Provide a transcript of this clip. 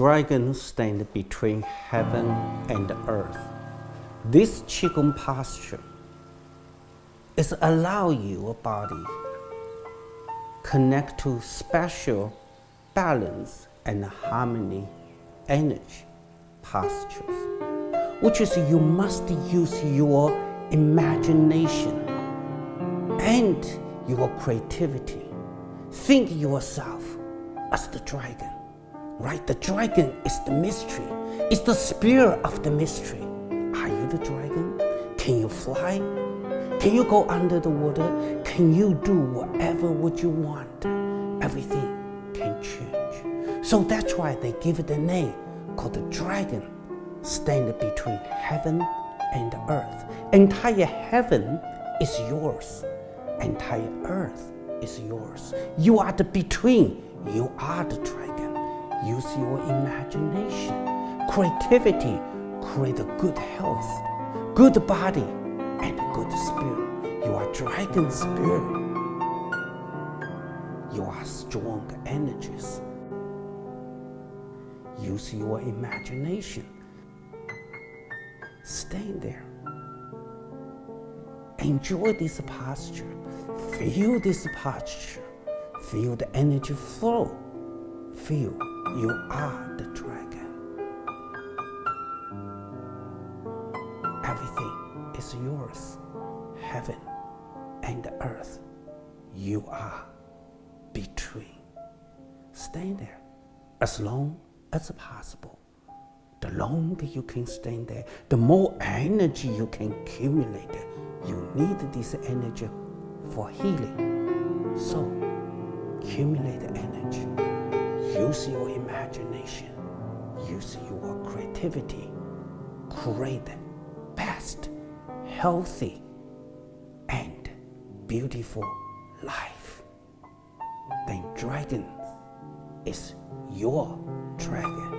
dragon stand between heaven and earth. This Qigong posture is allow your body connect to special balance and harmony energy postures, which is you must use your imagination and your creativity. Think yourself as the dragon, right? The dragon is the mystery. It's the spirit of the mystery. Are you the dragon? Can you fly? Can you go under the water? Can you do whatever what you want? Everything can change. So that's why they give it a name called the dragon, stand between heaven and earth. Entire heaven is yours. Entire earth is yours. You are the between. You are the dragon. Use your imagination, creativity, create a good health, good body, and good spirit. You are dragon spirit. You are strong energies. Use your imagination. Stay there. Enjoy this posture. Feel this posture. Feel the energy flow. Feel you are the dragon. Everything is yours. Heaven and the earth. You are between. Stay there as long as possible. The longer you can stay there, the more energy you can accumulate. You need this energy for healing. So, accumulate energy. Use your imagination. Use your creativity. Create the best, healthy, and beautiful life. Then dragon is your dragon.